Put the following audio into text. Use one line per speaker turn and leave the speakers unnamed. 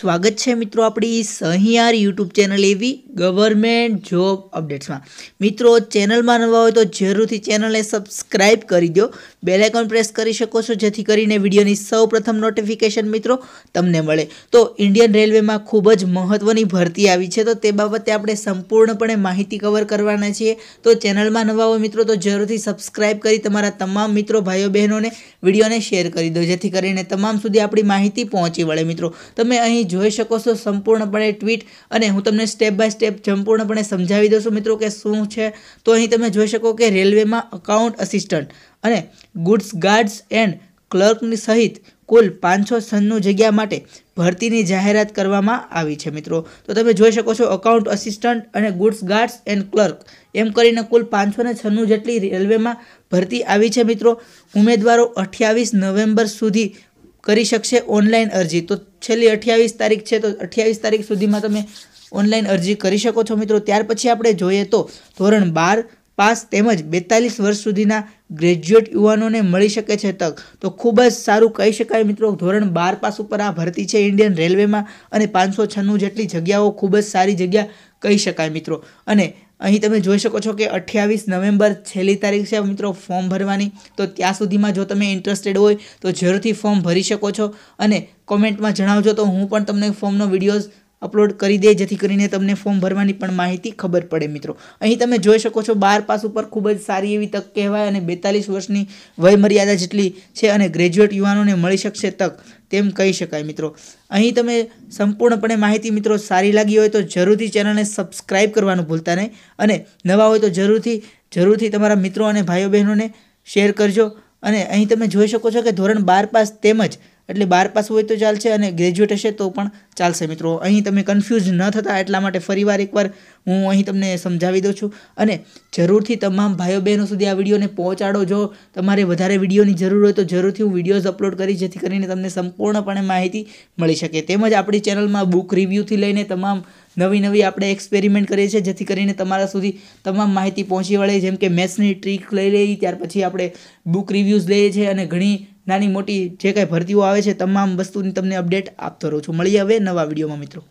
સ્વાગત છે મિત્રો આપણી સહિયાર યુટ્યુબ ચેનલ એવી ગવર્મેન્ટ જોબ અપડેટ્સમાં. મિત્રો, ચેનલમાં નવા હોય તો જરૂરથી ચેનલને સબસ્ક્રાઇબ કરી દો. બેલાઇકોન પ્રેસ કરી શકો છો, જેથી કરીને વિડીયોની સૌ પ્રથમ નોટિફિકેશન મિત્રો તમને મળે. તો ઇન્ડિયન રેલવેમાં ખૂબ જ મહત્ત્વની ભરતી આવી છે, તો તે બાબતે આપણે સંપૂર્ણપણે માહિતી કવર કરવાના છીએ. તો ચેનલમાં નવા હોય મિત્રો, તો જરૂરથી સબસ્ક્રાઇબ કરી તમારા તમામ મિત્રો, ભાઈઓ, બહેનોને વિડીયોને શેર કરી દો, જેથી કરીને તમામ સુધી આપણી માહિતી પહોંચી વળે મિત્રો. તમે અહીં જોઈ શકો છો સંપૂર્ણપણે ટ્વીટ અને હું તમને સ્ટેપ બાય સ્ટેપ સંપૂર્ણપણે સમજાવી દઉં છું મિત્રો કે શું છે. તો અહીં તમે જોઈ શકો કે રેલવેમાં અકાઉન્ટ અસિસ્ટન્ટ અને ગુડ્સ ગાર્ડ્સ એન્ડ ક્લર્કની સહિત કુલ પાંચસો છન્નું જગ્યા માટે ભરતીની જાહેરાત કરવામાં આવી છે મિત્રો. તો તમે જોઈ શકો છો અકાઉન્ટ અસિસ્ટન્ટ અને ગુડ્સ ગાર્ડ્સ એન્ડ ક્લર્ક એમ કરીને કુલ પાંચસો ને છન્નું જેટલી રેલવેમાં ભરતી આવી છે મિત્રો. ઉમેદવારો અઠ્યાવીસ નવેમ્બર સુધી કરી શકશે ઓનલાઈન અરજી. તો છેલ્લી અઠ્યાવીસ તારીખ છે, તો અઠ્યાવીસ તારીખ સુધીમાં તમે ઓનલાઈન અરજી કરી શકો છો મિત્રો. ત્યાર પછી આપણે જોઈએ તો ધોરણ બાર પાસ તેમજ બેતાલીસ વર્ષ સુધીના ગ્રેજ્યુએટ યુવાનોને મળી શકે છે તક. તો ખૂબ જ સારું કહી શકાય મિત્રો, ધોરણ બાર પાસ ઉપર આ ભરતી છે ઇન્ડિયન રેલવેમાં અને પાંચસો છન્નું જેટલી જગ્યાઓ ખૂબ જ સારી જગ્યા કહી શકાય મિત્રો. અને અહીં તમે જોઈ શકો છો કે અઠ્યાવીસ નવેમ્બર છેલ્લી તારીખ છે મિત્રો ફોર્મ ભરવાની. તો ત્યાં સુધીમાં જો તમે ઇન્ટરેસ્ટેડ હોય તો જરૂરથી ફોર્મ ભરી શકો છો. અને કોમેન્ટમાં જણાવજો તો હું પણ તમને ફોર્મનો વિડીયોઝ અપલોડ કરી દે, જેથી કરીને તમને ફોર્મ ભરવાની પણ માહિતી ખબર પડે મિત્રો. અહીં તમે જોઈ શકો છો, બાર પાસ ઉપર ખૂબ જ સારી એવી તક કહેવાય અને બેતાલીસ વર્ષની વયમર્યાદા જેટલી છે અને ગ્રેજ્યુએટ યુવાનોને મળી શકશે તક, તેમ કહી શકાય મિત્રો. અહીં તમે સંપૂર્ણપણે માહિતી મિત્રો સારી લાગી હોય તો જરૂરથી ચેનલને સબસ્ક્રાઈબ કરવાનું ભૂલતા નહીં અને નવા હોય તો જરૂરથી જરૂરથી તમારા મિત્રો અને ભાઈઓ બહેનોને શેર કરજો. અને અહીં તમે જોઈ શકો છો કે ધોરણ બાર પાસ તેમજ એટલે બાર પાસ હોય તો ચાલશે અને ગ્રેજ્યુએટ હશે તો પણ ચાલશે મિત્રો. અહીં તમે કન્ફ્યુઝ ન થતા, એટલા માટે ફરીવાર એકવાર હું અહીં તમને સમજાવી દઉં છું. અને જરૂરથી તમામ ભાઈઓ બહેનો સુધી આ વિડીયોને પહોંચાડો. જો તમારે વધારે વિડીયોની જરૂર હોય તો જરૂરથી હું વિડીયોઝ અપલોડ કરી, જેથી કરીને તમને સંપૂર્ણપણે માહિતી મળી શકે. તેમજ આપણી ચેનલમાં બુક રિવ્યૂથી લઈને તમામ નવી નવી આપણે એક્સપેરિમેન્ટ કરીએ છીએ, જેથી કરીને તમારા સુધી તમામ માહિતી પહોંચી વળે. જેમ કે મેથ્સની ટ્રીક લઈ લઈ ત્યાર પછી આપણે બુક રિવ્યૂઝ લઈએ છીએ અને ઘણી નાની મોટી જે કાંઈ ભરતીઓ આવે છે, તમામ વસ્તુની તમને અપડેટ આપતો રહું છું. મળીએ હવે નવા વિડીયોમાં મિત્રો.